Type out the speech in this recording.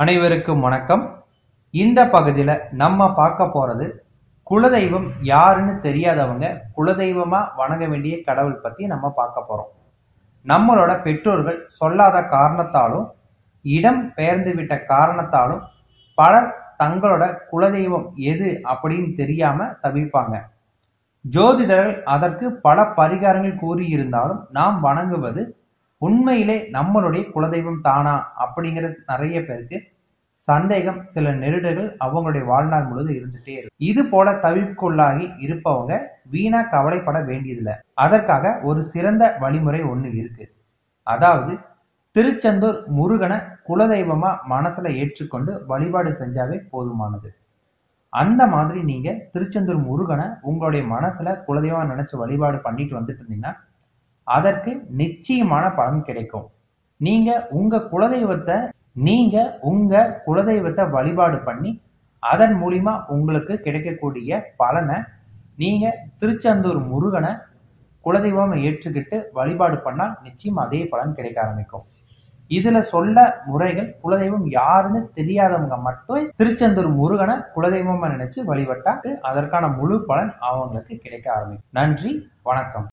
அனைவருக்கும் வணக்கம். இந்த பகுதியில நம்ம பார்க்க போறது குலதெய்வம் யாருன்னு தெரியாதவங்க குலதெய்வமா வணங்க வேண்டிய கடவுள் பத்தி நம்ம பார்க்க போறோம். நம்மளோட பெற்றோர்கள் சொல்லாத காரணத்தாலும் இடம் பெயர்ந்து விட்ட காரணத்தாலும் பலர் தங்களோட குலதெய்வம் எது அப்படின்னு தெரியாம தவிப்பாங்க. ஜோதிடர்கள் அதற்கு பல பரிகாரங்கள் கூறியிருந்தாலும் நாம் வணங்குவது உண்மையிலே நம்மளுடைய குலதெய்வம் தானா அப்படிங்கிறது நிறைய பேருக்கு சந்தேகம் சில நெருடர்கள் அவங்களுடைய வாழ்நாள் முழுது இருந்துட்டே இருக்கு இது போல தவிப்புக்குள்ளாகி இருப்பவங்க வீணா கவலைப்பட வேண்டியதில்லை. அதற்காக ஒரு சிறந்த வழிமுறை ஒண்ணு இருக்கு. அதாவது திருச்செந்தூர் முருகனை குலதெய்வமா மனசுல ஏற்றுக்கொண்டு வழிபாடு செஞ்சாவே போதுமானது. அந்த மாதிரி நீங்க திருச்செந்தூர் முருகனை உங்களுடைய மனசுல குலதெய்வமா நினைச்சு வழிபாடு பண்ணிட்டு வந்துட்டு இருந்தீங்கன்னா அதற்கு நிச்சயமான பலன் கிடைக்கும். நீங்க உங்க குலதெய்வத்தை நீங்க உங்க குலதெய்வத்தை வழிபாடு பண்ணி அதன் மூலியமா உங்களுக்கு கிடைக்கக்கூடிய பலனை நீங்க திருச்செந்தூர் முருகனை குலதெய்வம் ஏற்றுக்கிட்டு வழிபாடு பண்ணால் நிச்சயம் அதே பலன் கிடைக்க ஆரம்பிக்கும். இதுல சொல்ல முறைகள் குலதெய்வம் யாருன்னு தெரியாதவங்க மட்டும் திருச்செந்தூர் முருகனை குலதெய்வமா நினைச்சு வழிபட்டா அதற்கான முழு பலன் அவங்களுக்கு கிடைக்க ஆரம்பிக்கும். நன்றி வணக்கம்.